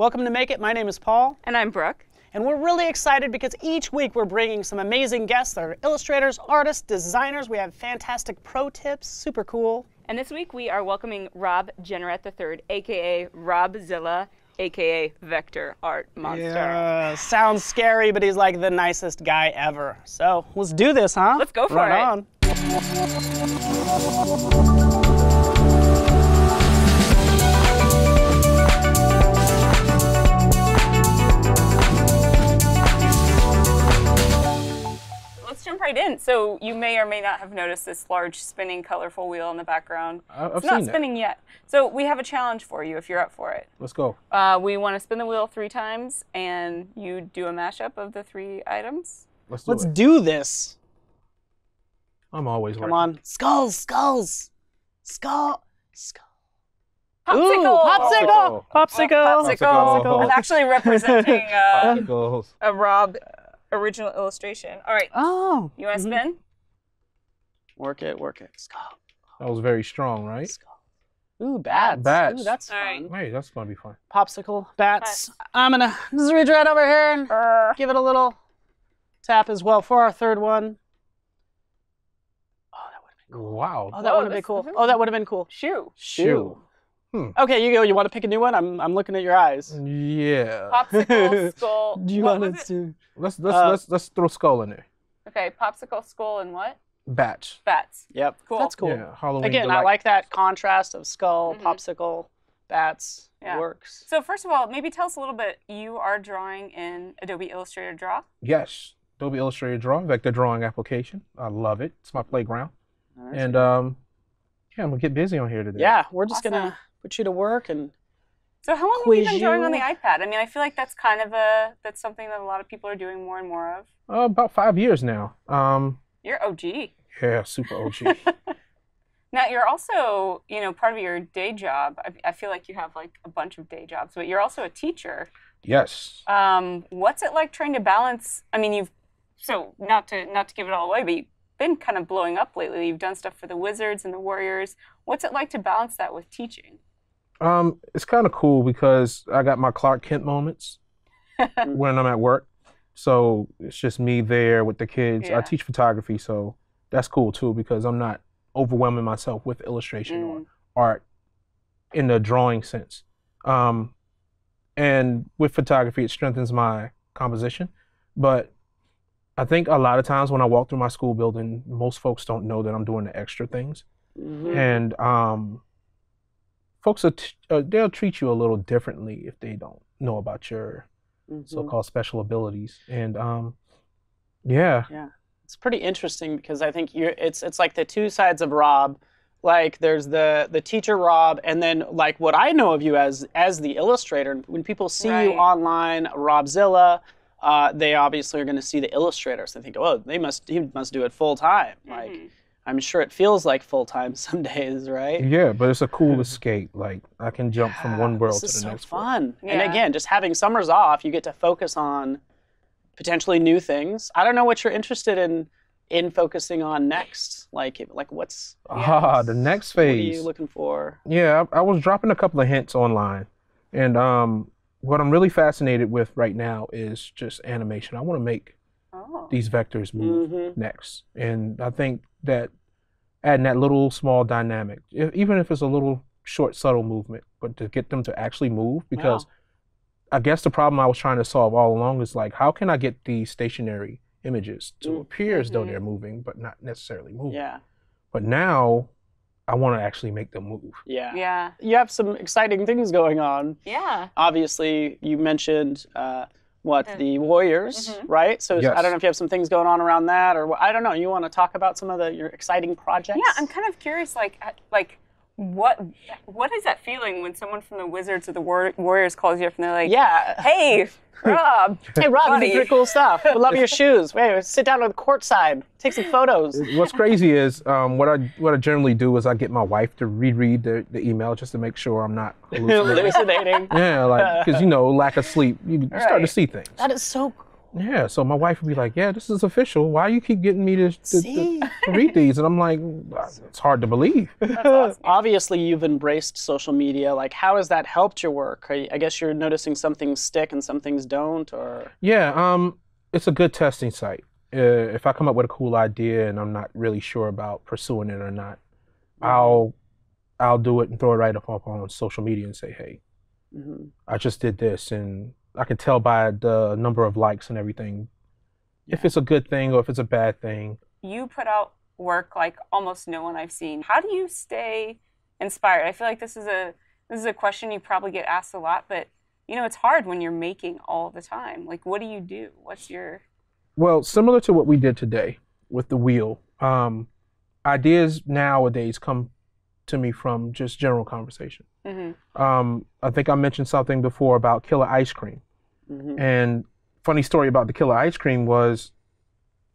Welcome to Make It. My name is Paul, And I'm Brooke. and we're really excited because each week we're bringing some amazing guests that are illustrators, artists, designers. We have fantastic pro tips, super cool. And this week we are welcoming Rob Generette III, aka Robzilla, aka Vector Art Monster. Uh, sounds scary, but he's like the nicest guy ever. So let's do this, huh? Let's go for right it. on. So you may or may not have noticed this large spinning colorful wheel in the background. I- I've it's not seen that. spinning yet. So we have a challenge for you if you're up for it. Let's go. Uh, we want to spin the wheel three times and you do a mashup of the three items. Let's do Let's do this. I'm always Come working. on. Skulls, skulls. Skull. Skull. Ooh, Popsicle! popsicle. Popsicle. Popsicle. Popsicle. I'm actually representing uh, a Rob original illustration. All right. Oh. You want to spin? Work it, work it. Skull. That was very strong, right? Skull. Ooh, bats. Bats. Ooh, that's All right. fun. Hey, that's gonna be fun. Popsicle, bats. Bats. I'm gonna just reach right over here and Uh, give it a little tap as well for our third one. Oh, that would have been cool. Wow. Oh, that would have been cool. this is- Oh, that would have been cool. shoe. Shoe. Hmm. Okay, you go. You want to pick a new one? I'm, I'm looking at your eyes. Yeah. Popsicle, skull. Do you what want was us it? to? Let's let's Uh, let's let's throw skull in there. Okay, popsicle, skull, and what? Batch. Bats. Yep. Cool. That's cool. Yeah. Halloween. Again, I like that contrast of skull, Mhm. popsicle, bats. Yeah. Works. So first of all, maybe tell us a little bit. You are drawing in Adobe Illustrator Draw. Yes. Adobe Illustrator Draw, vector drawing application. I love it. It's my playground. And um, yeah, I'm gonna get busy on here today. yeah, we're just Awesome. gonna put you to work and So how long have you Quiz been drawing on the iPad? I mean, I feel like that's kind of a that's something that a lot of people are doing more and more of. Uh, about five years now. Um, You're OG. yeah, super OG. Now you're also, you know, part of your day job. I, I feel like you have like a bunch of day jobs, but you're also a teacher. yes. Um, what's it like trying to balance? I mean, you've so not to not to give it all away, but you've been kind of blowing up lately. You've done stuff for the Wizards and the Warriors. What's it like to balance that with teaching? Um, it's kind of cool because I got my Clark Kent moments when I'm at work. So it's just me there with the kids. Yeah. I teach photography, so that's cool too because I'm not overwhelming myself with illustration or Mm. art in the drawing sense. Um, and with photography, it strengthens my composition. But I think a lot of times when I walk through my school building, most folks don't know that I'm doing the extra things Mhm. and um, folks are t- uh, they'll treat you a little differently if they don't know about your Mhm. so-called special abilities. And um, yeah, it's pretty interesting because I think you're it's it's like the two sides of Rob. Like there's the the teacher Rob, and then like what I know of you as as the illustrator. When people see you online, Robzilla, uh, they obviously are going to see the illustrators. They think, oh, they must he must do it full time. Like Mhm. I'm sure it feels like full time some days, right? yeah, but it's a cool escape. Like I can jump from one world this to is the so next. world. fun. And again, just having summers off, you get to focus on potentially new things. I don't know what you're interested in in focusing on next. Like like what's Ah, the next phase? what are phase. you looking for? Yeah, I, I was dropping a couple of hints online, and um, what I'm really fascinated with right now is just animation. I want to make Oh. these vectors move Mhm. next. And I think that adding that little small dynamic, e- even if it's a little short, subtle movement, but to get them to actually move, because I guess the problem I was trying to solve all along is like, how can I get these stationary images to Mm. appear as though Mhm. they're moving, but not necessarily moving? Yeah. But now I want to actually make them move. Yeah. Yeah. You have some exciting things going on. Yeah. Obviously, you mentioned uh, what Uh, the Warriors, mhm. right? So Yes. I don't know if you have some things going on around that, or I don't know. You want to talk about some of the your exciting projects? Yeah, I'm kind of curious, like, uh, like, what, what is that feeling when someone from the Wizards or the War- Warriors calls you up and they're like, yeah. "Hey, Rob, Hey Rob, you Buddy. do pretty cool stuff. We love your shoes. Wait, sit down on the court side, take some photos. What's crazy is um, what I what I generally do is I get my wife to reread the, the email just to make sure I'm not hallucinating. Hallucinating. yeah, like because you know lack of sleep, you, you start to see things. That is so Yeah, so my wife would be like, "Yeah, this is official. Why you keep getting me to, to, to, read these?" And I'm like, "It's hard to believe." awesome. Obviously, you've embraced social media. Like, how has that helped your work? Are you- I guess you're noticing some things stick and some things don't, or Yeah, um, it's a good testing site. Uh, if I come up with a cool idea and I'm not really sure about pursuing it or not, I'll I'll do it and throw it right up, up on social media and say, "Hey, Mhm. I just did this," and I can tell by the number of likes and everything if it's a good thing or if it's a bad thing. You put out work like almost no one I've seen. How do you stay inspired? I feel like this is a this is a question you probably get asked a lot, but you know, it's hard when you're making all the time. Like what do you do? What's your Well, similar to what we did today with the wheel, um, ideas nowadays come to me from just general conversation. Mhm. Um, I think I mentioned something before about killer ice cream. Mhm. And funny story about the killer ice cream was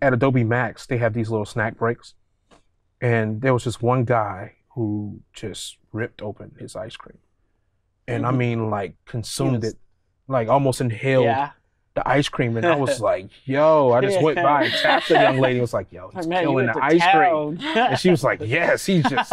at Adobe Max, they have these little snack breaks. And there was just one guy who just ripped open his ice cream. And I Mhm. mean, like, consumed was- it, like, almost inhaled yeah. The ice cream. And I was like, yo, I just went by and tapped the young lady and was like, yo, he's Man, killing went the to ice cream. And she was like, yes, he just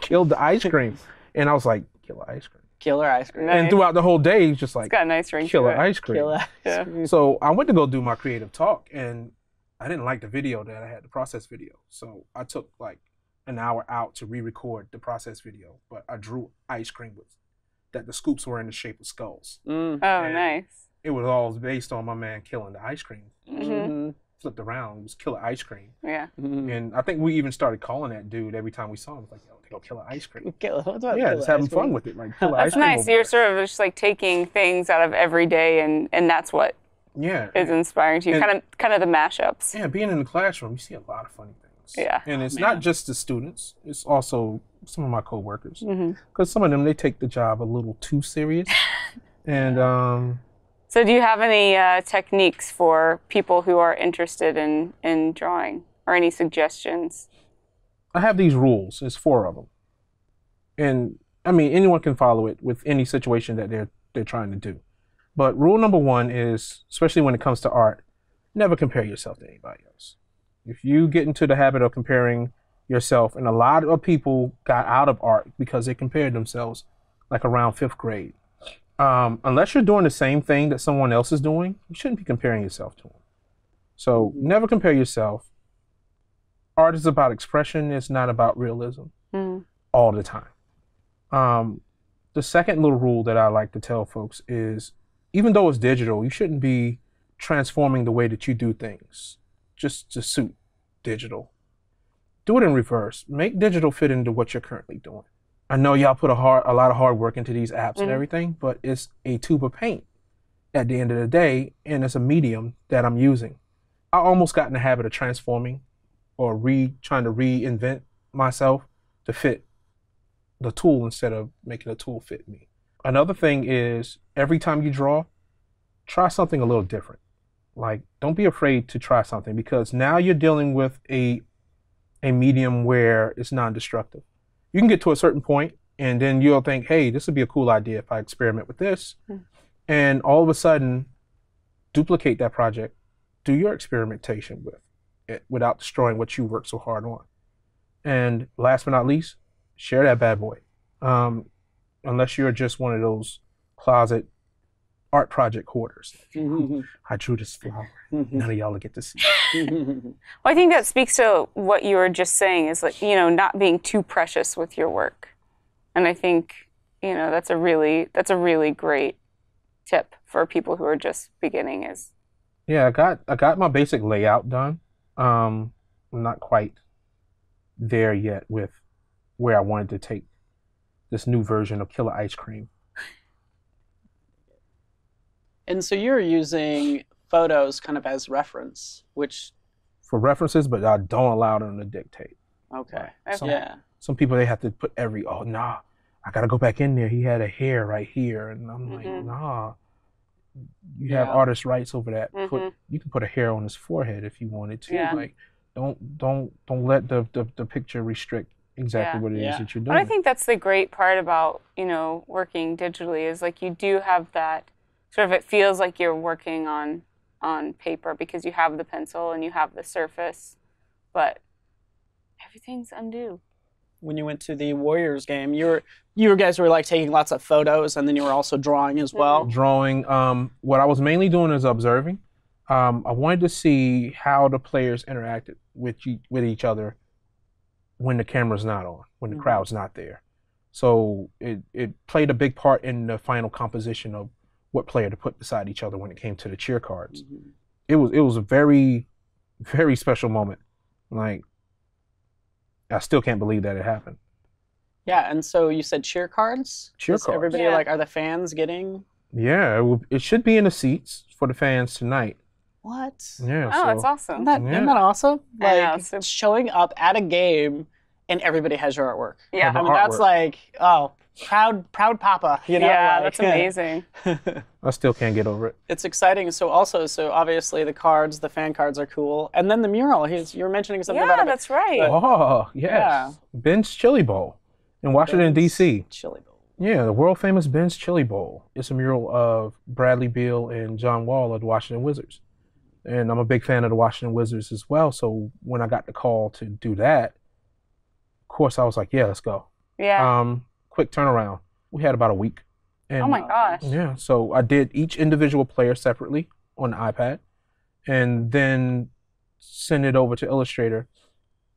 killed the ice cream. And I was like, killer ice cream. Killer ice cream. Nice. And throughout the whole day, he's just it's like, got a nice ring killer to it. ice cream. Killer ice Yeah. cream. So I went to go do my creative talk, and I didn't like the video that I had, the process video. So I took like an hour out to re-record the process video, but I drew ice cream with that the scoops were in the shape of skulls. Mm. Oh, And- nice. It was all based on my man killing the ice cream. Mhm. Mhm. Flipped around, it was killer ice cream, Yeah. Mhm. and I think we even started calling that dude every time we saw him. It was like, yo, go killer ice cream. Killer- what's about Yeah, just having ice cream? fun with it, like killer That's ice cream. nice. You're there. sort of just like taking things out of every day and and that's what yeah, is inspiring to you. And- kind of kind of the mashups. Yeah, being in the classroom, you see a lot of funny things. Yeah. And it's Oh, not just the students, it's also some of my coworkers. hmm Because some of them, they take the job a little too serious. and um, So, do you have any uh, techniques for people who are interested in in drawing, or any suggestions? I have these rules. There's four of them. And I mean, anyone can follow it with any situation that they're they're trying to do. But rule number one is, especially when it comes to art, never compare yourself to anybody else. If you get into the habit of comparing yourself, and a lot of people got out of art because they compared themselves, like around fifth grade. Um, unless you're doing the same thing that someone else is doing, you shouldn't be comparing yourself to them. So never compare yourself. Art is about expression. It's not about realism Mhm. all the time. Um, the second little rule that I like to tell folks is even though it's digital, you shouldn't be transforming the way that you do things just to suit digital. Do it in reverse. Make digital fit into what you're currently doing. I know y'all put a hard a lot of hard work into these apps and Mhm. everything, but it's a tube of paint at the end of the day, and it's a medium that I'm using. I almost got in the habit of transforming or re trying to reinvent myself to fit the tool instead of making the tool fit me. Another thing is every time you draw, try something a little different. Like don't be afraid to try something because now you're dealing with a a medium where it's non-destructive. You can get to a certain point and then you'll think, "Hey, this would be a cool idea if I experiment with this." Hmm. And all of a sudden duplicate that project, do your experimentation with it without destroying what you worked so hard on. And last but not least, share that bad boy. Um, unless you're just one of those closet art project hoarders. Mhm. I drew this flower. Mhm. None of y'all will get to see. Mhm. Well, I think that speaks to what you were just saying is like, you know, not being too precious with your work. And I think, you know, that's a really that's a really great tip for people who are just beginning is Yeah, I got I got my basic layout done. Um, I'm not quite there yet with where I wanted to take this new version of Killer Ice Cream. And so you're using photos kind of as reference, which for references, but I don't allow them to dictate. okay, Some, yeah, some people they have to put every oh nah, I gotta go back in there. He had a hair right here, and I'm like Mhm. nah. You have artist rights over that. Put Mhm. you can put a hair on his forehead if you wanted to. Yeah. Like don't don't don't let the the, the picture restrict exactly Yeah. what it is Yeah. that you're doing. But I think that's the great part about, you know, working digitally is like you do have that sort of it feels like you're working on on paper because you have the pencil and you have the surface, but everything's undue. When you went to the Warriors game, you were you guys were like taking lots of photos, and then you were also drawing as well. drawing. Um, what I was mainly doing is observing. Um, I wanted to see how the players interacted with e- with each other when the camera's not on, when the Mhm. crowd's not there. So it it played a big part in the final composition of what player to put beside each other when it came to the cheer cards. Mhm. It was it was a very very special moment. Like I still can't believe that it happened. Yeah, and so you said cheer cards. Cheer Is cards. Everybody Yeah. like, are the fans getting Yeah, it, will- it should be in the seats for the fans tonight. what? Yeah. Oh, so, it's awesome. Isn't that, Yeah. isn't that awesome? I Like know, showing up at a game and everybody has your artwork. yeah. Have I a mean, that's like, oh, proud, proud papa. You know, yeah, like- that's amazing. I still can't get over it. it's exciting. So also, so obviously the cards, the fan cards are cool, and then the mural. He's, you were mentioning something Yeah, about it. that's right. Oh, yes. Yeah. Ben's Chili Bowl in Washington, Ben's D.C. Chili Bowl. Yeah, the world famous Ben's Chili Bowl. It's a mural of Bradley Beal and John Wall of the Washington Wizards. And I'm a big fan of the Washington Wizards as well. So when I got the call to do that, of course, I was like, yeah, let's go. Yeah. Um, quick turnaround. We had about a week. And oh my uh, gosh. yeah, so I did each individual player separately on the iPad and then send it over to Illustrator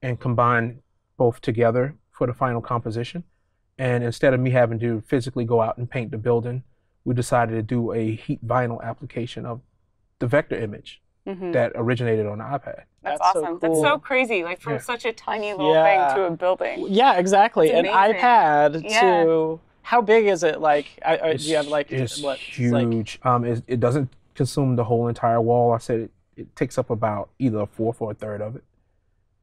and combine both together for the final composition. And instead of me having to physically go out and paint the building, we decided to do a heat vinyl application of the vector image hmm that originated on the iPad. That's, That's so awesome. That's so crazy. Like from Yeah. such a tiny little Yeah. thing to a building. Yeah, exactly. An iPad Yeah. to how big is it? Like, I, I, do you have like it's what? it's like- huge. um, it, it doesn't consume the whole entire wall. I said it, it takes up about either a fourth or a third of it,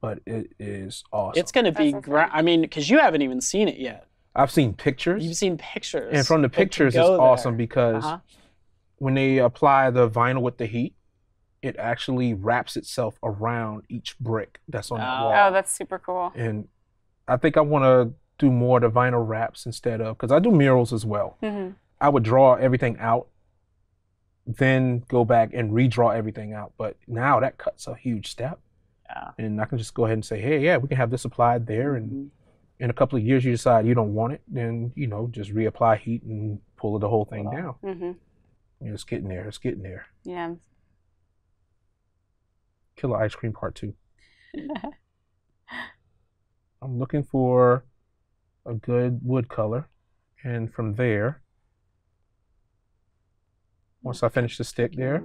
but it is awesome. it's going to be. That's Gra- I mean, because you haven't even seen it yet. I've seen pictures, You've seen pictures, and from the pictures, it's go there- awesome because Uh-huh. when they apply the vinyl with the heat, it actually wraps itself around each brick that's on that Oh. wall. Oh, that's super cool. and I think I want to do more of the vinyl wraps instead of because I do murals as well. hmm I would draw everything out, then go back and redraw everything out. But now that cuts a huge step. Yeah. And I can just go ahead and say, hey, yeah, we can have this applied there. And Mhm. in a couple of years, you decide you don't want it, then, you know, just reapply heat and pull the whole thing Wow. down. hmm Yeah, it's getting there. It's getting there. Yeah. Killer Ice Cream Part 2. I'm looking for a good wood color. And from there, once I finish the stick there,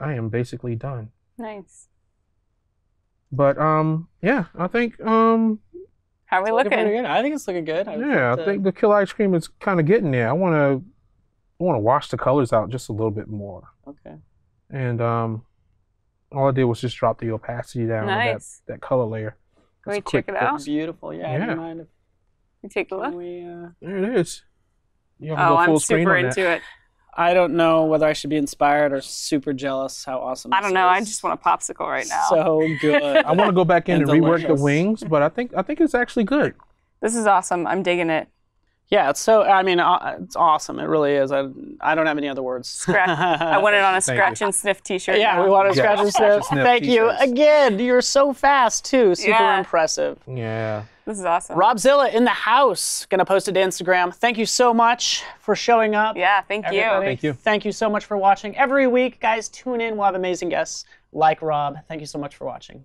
I am basically done. nice. But um, yeah, I think um, How are we looking looking? good. I think it's looking good. I yeah, I think the killer ice cream is kind of getting there. I want to, I want to wash the colors out just a little bit more. Okay. And um, all I did was just drop the opacity down on that that color layer. Can we Just a quick check it out? Beautiful. Yeah. Yeah. Do you mind if Can we take a look? we? Uh, There it is. You have to Oh, go full I'm screen super on that. into it. I don't know whether I should be inspired or super jealous. How awesome! I don't know. I just want a popsicle right now. So good. I want to go back in And and, rework the wings, but I think I think it's actually good. This is awesome. I'm digging it. Yeah, it's so. I mean, uh, it's awesome. It really is. I, I don't have any other words. Scratch. I want it on a scratch and sniff T-shirt. Yeah, now. we want to Yeah, scratch and scratch and sniff. sniff Thank you t-shirts. again. You're so fast too. Super Yeah. impressive. Yeah. This is awesome. Rob Zilla in the house. Gonna post it to Instagram. Thank you so much for showing up. Yeah, thank you. Thank you. Thank you so much for watching. Every week, guys, tune in. We'll have amazing guests like Rob. Thank you so much for watching.